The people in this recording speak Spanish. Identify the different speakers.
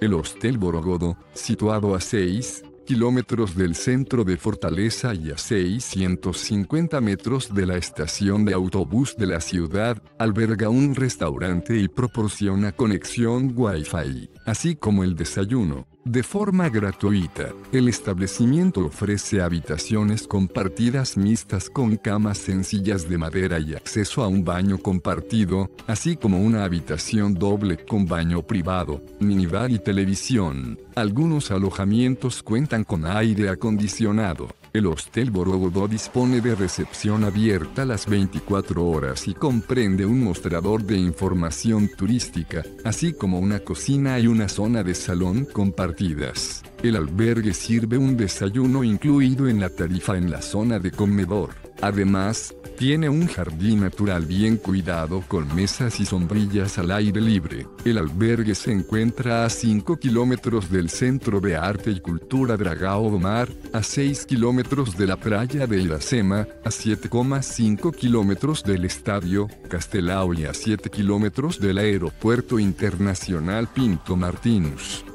Speaker 1: El Hostel Borogodo, situado a 6 kilómetros del centro de Fortaleza y a 650 metros de la estación de autobús de la ciudad, alberga un restaurante y proporciona conexión Wi-Fi, así como el desayuno, de forma gratuita, el establecimiento ofrece habitaciones compartidas mixtas con camas sencillas de madera y acceso a un baño compartido, así como una habitación doble con baño privado, minibar y televisión. Algunos alojamientos cuentan con aire acondicionado. El Hostel Borogodó dispone de recepción abierta las 24 horas y comprende un mostrador de información turística, así como una cocina y una zona de salón compartidas. El albergue sirve un desayuno incluido en la tarifa en la zona de comedor. Además, tiene un jardín natural bien cuidado con mesas y sombrillas al aire libre. El albergue se encuentra a 5 kilómetros del Centro de Arte y Cultura Dragao Mar, a 6 kilómetros de la playa de Iracema, a 7,5 kilómetros del Estadio Castelao y a 7 kilómetros del Aeropuerto Internacional Pinto Martínez.